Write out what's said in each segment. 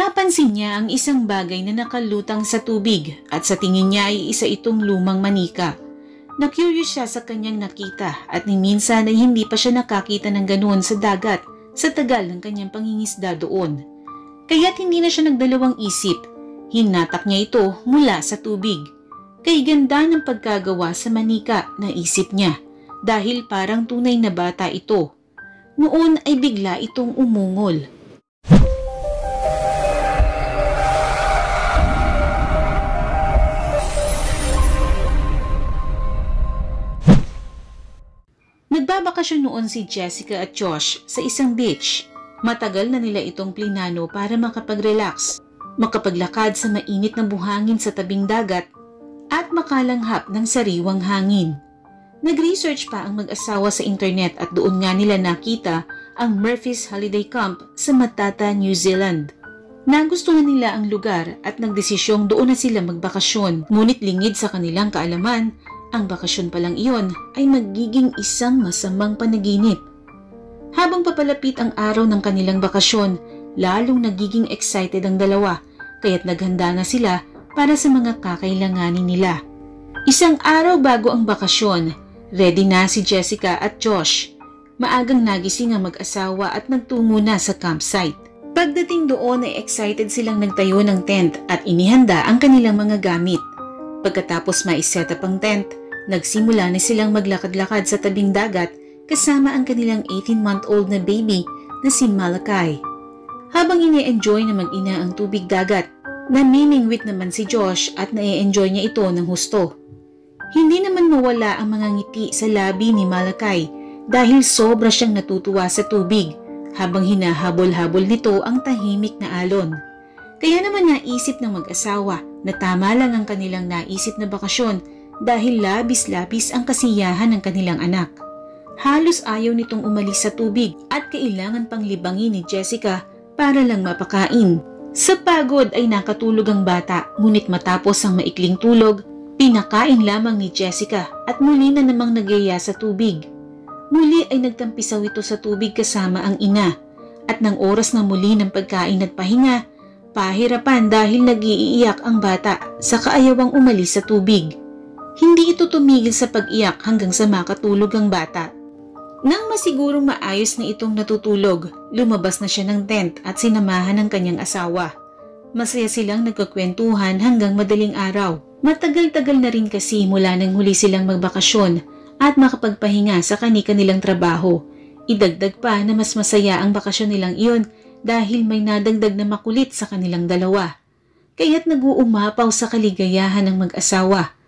Napansin niya ang isang bagay na nakalutang sa tubig at sa tingin niya ay isa itong lumang manika. Na-curious siya sa kanyang nakita at ni minsan ay hindi pa siya nakakita ng ganoon sa dagat sa tagal ng kanyang pangingisda doon. Kaya't hindi na siya nagdalawang isip. Hinatak niya ito mula sa tubig. Kay ganda ng pagkagawa sa manika na isip niya dahil parang tunay na bata ito. Noon ay bigla itong umungol. Nagbabakasyon noon si Jessica at Josh sa isang beach. Matagal na nila itong plinano para makapag-relax, makapaglakad sa mainit na buhangin sa tabing dagat at makalanghap ng sariwang hangin. Nag-research pa ang mag-asawa sa internet at doon nga nila nakita ang Murphy's Holiday Camp sa Matata, New Zealand. Nagustuhan nila ang lugar at nagdesisyong doon na sila magbakasyon. Ngunit lingid sa kanilang kaalaman ang bakasyon pa lang iyon ay magiging isang masamang panaginip. Habang papalapit ang araw ng kanilang bakasyon, lalong nagiging excited ang dalawa kaya't naghanda na sila para sa mga kakailanganin nila. Isang araw bago ang bakasyon, ready na si Jessica at Josh. Maagang nagising ang mag-asawa at nagtungo na sa campsite. Pagdating doon ay excited silang nagtayo ng tent at inihanda ang kanilang mga gamit. Pagkatapos ma-set up ang tent, Nagsimula na silang maglakad-lakad sa tabing dagat kasama ang kanilang 18-month-old na baby na si Malakai. Habang ini-enjoy na mag-ina ang tubig dagat, namimingwit naman si Josh at na-enjoy niya ito ng husto. Hindi naman mawala ang mga ngiti sa labi ni Malakai dahil sobra siyang natutuwa sa tubig habang hinahabol-habol nito ang tahimik na alon. Kaya naman naisip ng mag-asawa na tama lang ang kanilang naisip na bakasyon dahil labis-labis ang kasiyahan ng kanilang anak. Halos ayaw nitong umalis sa tubig at kailangan pang libangin ni Jessica para lang mapakain. Sa pagod ay nakatulog ang bata ngunit matapos ang maikling tulog, pinakain lamang ni Jessica at muli na namang nagyaya sa tubig. Muli ay nagtampisaw ito sa tubig kasama ang ina at nang oras na muli ng pagkain at pahinga, pahirapan dahil nagiiiyak ang bata sa kaayawang umalis sa tubig. Hindi ito tumigil sa pag-iyak hanggang sa makatulog ang bata. Nang masigurong maayos na itong natutulog, lumabas na siya ng tent at sinamahan ng kanyang asawa. Masaya silang nagkakwentuhan hanggang madaling araw. Matagal-tagal na rin kasi mula nang huli silang magbakasyon at makapagpahinga sa kani-kanilang trabaho. Idagdag pa na mas masaya ang bakasyon nilang iyon dahil may nadagdag na makulit sa kanilang dalawa. Kaya't nag-uumapaw sa kaligayahan ng mag-asawa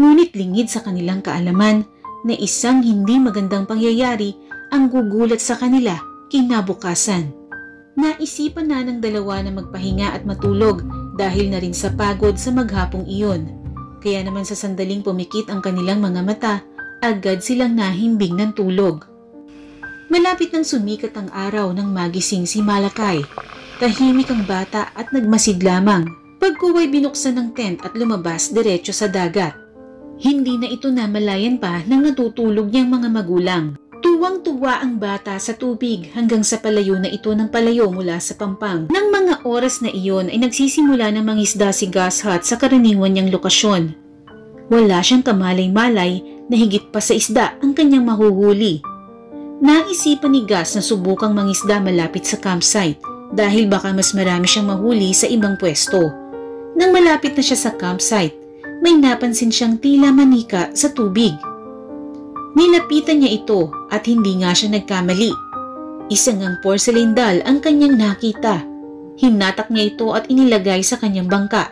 ngunit lingid sa kanilang kaalaman na isang hindi magandang pangyayari ang gugulat sa kanila kinabukasan. Naisipan na ng dalawa na magpahinga at matulog dahil na rin sa pagod sa maghapong iyon. Kaya naman sa sandaling pumikit ang kanilang mga mata, agad silang nahimbing ng tulog. Malapit nang sumikat ang araw nang magising si Malakay. Tahimik ang bata at nagmasid lamang. Pagkuway binuksan ng tent at lumabas diretso sa dagat. Hindi na ito namalayan pa ng natutulog niyang mga magulang. Tuwang-tuwa ang bata sa tubig hanggang sa palayo na ito ng palayo mula sa pampang. Nang mga oras na iyon ay nagsisimula ng mangisda si Gus Hut sa karaniwan niyang lokasyon. Wala siyang kamalay-malay na higit pa sa isda ang kanyang mahuhuli. Naisipan ni Gus na subukang mangisda malapit sa campsite dahil baka mas marami siyang mahuli sa ibang pwesto. Nang malapit na siya sa campsite, may napansin siyang tila manika sa tubig. Nilapitan niya ito at hindi nga siya nagkamali. Isang ang porcelain doll ang kanyang nakita. Hinatak niya ito at inilagay sa kanyang bangka.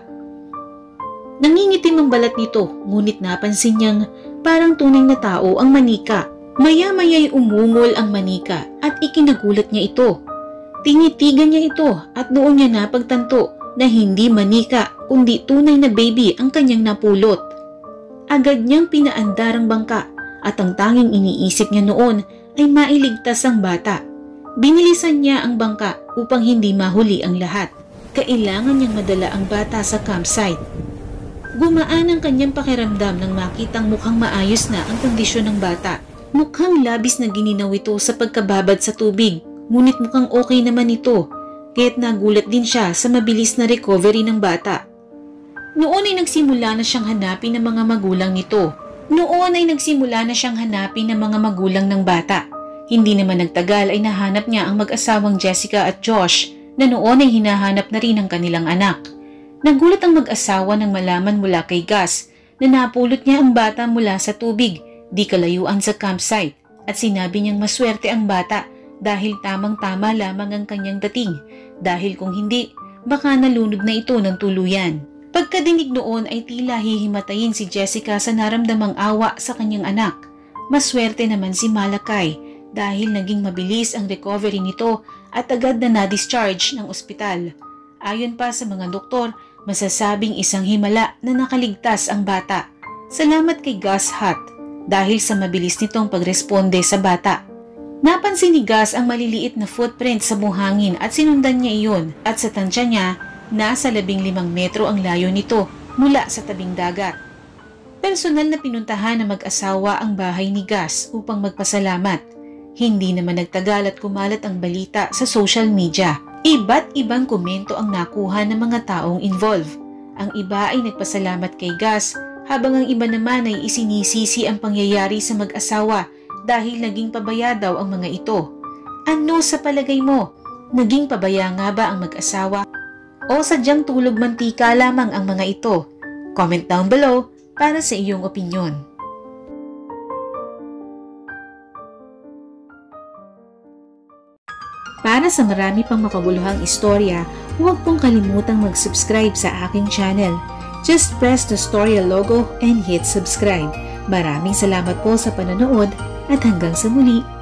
Nangingitim ang balat nito ngunit napansin niyang parang tunay na tao ang manika. Maya-maya'y umungol ang manika at ikinagulat niya ito. Tinitigan niya ito at doon niya napagtanto na hindi manika kundi tunay na baby ang kanyang napulot. Agad niyang pinaandar ang bangka at ang tanging iniisip niya noon ay mailigtas ang bata. Binilisan niya ang bangka upang hindi mahuli ang lahat. Kailangan niyang madala ang bata sa campsite. Gumaan ang kanyang pakiramdam nang makitang mukhang maayos na ang kondisyon ng bata. Mukhang labis na gininaw ito sa pagkababad sa tubig, ngunit mukhang okay naman ito kaya't nagulat din siya sa mabilis na recovery ng bata. Noon ay nagsimula na siyang hanapin ng mga magulang nito. Noon ay nagsimula na siyang hanapin ng mga magulang ng bata. Hindi naman nagtagal ay nahanap niya ang mag-asawang Jessica at Josh na noon ay hinahanap na rin ang kanilang anak. Nagulat ang mag-asawa nang malaman mula kay Gus na napulot niya ang bata mula sa tubig, di kalayuan sa campsite at sinabi niyang maswerte ang bata dahil tamang-tama lamang ang kanyang dating dahil kung hindi, baka nalunod na ito ng tuluyan. Pagkadinig noon ay tila hihimatayin si Jessica sa naramdamang awa sa kanyang anak. Maswerte naman si Malakay dahil naging mabilis ang recovery nito at agad na na-discharge ng ospital. Ayon pa sa mga doktor, masasabing isang himala na nakaligtas ang bata. Salamat kay Gus Hutt dahil sa mabilis nitong pagresponde sa bata. Napansin ni Gus ang maliliit na footprint sa buhangin at sinundan niya iyon at sa tansya niya Nasa labing limang metro ang layo nito mula sa tabing dagat. Personal na pinuntahan ng mag-asawa ang bahay ni Gas upang magpasalamat. Hindi naman nagtagal at kumalat ang balita sa social media. Iba't ibang komento ang nakuha ng mga taong involved. Ang iba ay nagpasalamat kay Gas habang ang iba naman ay isinisisi ang pangyayari sa mag-asawa dahil naging pabaya daw ang mga ito. Ano sa palagay mo? Naging pabaya nga ba ang mag-asawa o sadyang tulog mantika lamang ang mga ito? Comment down below para sa iyong opinion. Para sa marami pang makabuluhang istorya, huwag pong kalimutang mag-subscribe sa aking channel. Just press the Storya logo and hit subscribe. Maraming salamat po sa panonood at hanggang sa muli.